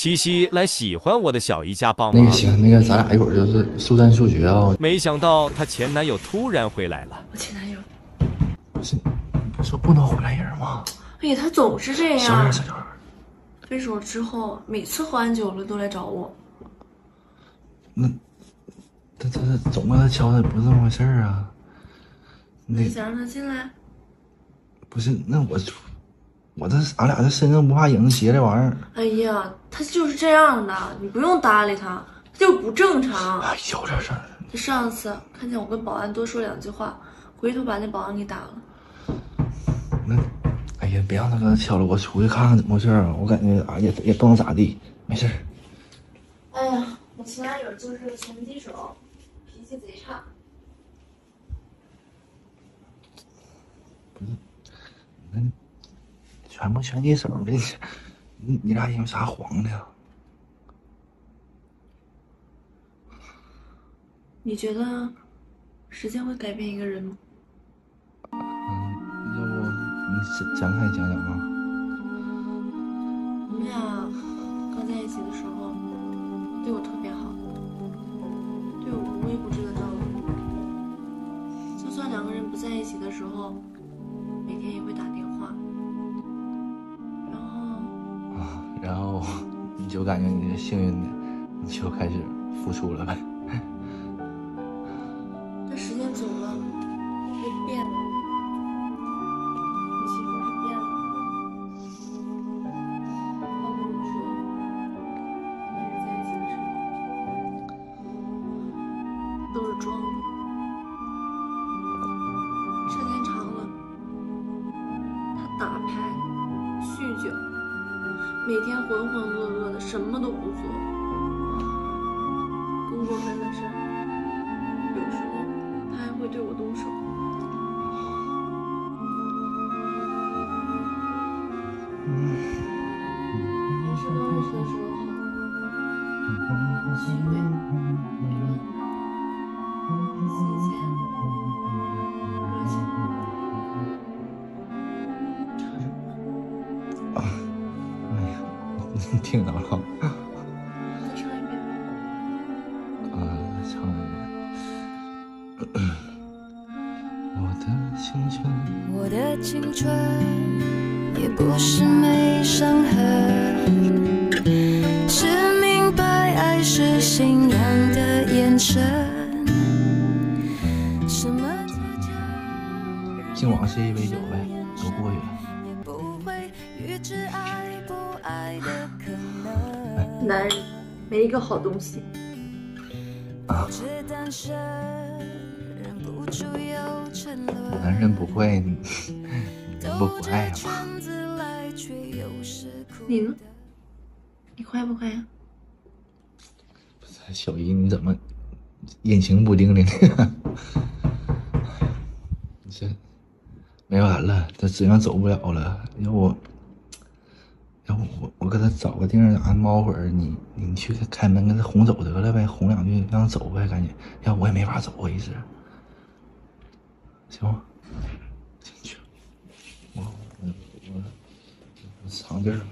七夕来喜欢我的小姨家帮忙。那个行，那个咱俩一会儿就是速战速决啊！没想到她前男友突然回来了。我前男友，不是，你不说不能回来人吗？哎呀，他总是这样小点，样。小点。分手之后，每次喝完酒了都来找我。那他他他总跟他敲的不是这么回事儿啊？那你想让他进来？不是，那我我这俺俩这身上不怕影子斜这玩意儿。哎呀，他就是这样的，你不用搭理他，他就不正常。哎，有点事儿。他上次看见我跟保安多说两句话，回头把那保安给打了。那，哎呀，别让他搁那敲了，我出去看看怎么回事儿啊！我感觉啊也也不能咋地，没事儿。哎呀，我前男友就是个拳击手，脾气贼差。那全部拳击手的，你你俩因为啥黄的呀？你觉得时间会改变一个人吗？嗯，要不你展展开讲讲啊？我们俩刚在一起的时候，对我特别好，对我无微不至的照顾。就算两个人不在一起的时候，每天也会打电话。就感觉你是幸运的，你就开始付出了呗。但时间久了，会变的。你媳妇是变了。倒不如说，跟人在一起的时候，都是装的。时间长了，他打牌、酗酒，每天浑浑噩噩，什么都不做。更过分的是，有时候他还会对我动手。平时刚认识的时候好，虚伪、听到了，再唱一遍。啊，唱一遍。我的青春，我的青春也不是没伤痕，是明白爱是信仰的眼神。敬往事一杯酒呗，都过去了。爱的可能。男人没一个好东西。男人不会，不不爱吗？你呢？你快不快呀？小姨，你怎么隐形不定的呢？你 这没完了，这质量走不了了。要不，要不我我给他找个地儿哪猫会儿，你你去开门给他哄走得了呗，哄两句让他走呗，赶紧。要我也没法走我，一直。行吗？进去。我我我藏地儿了，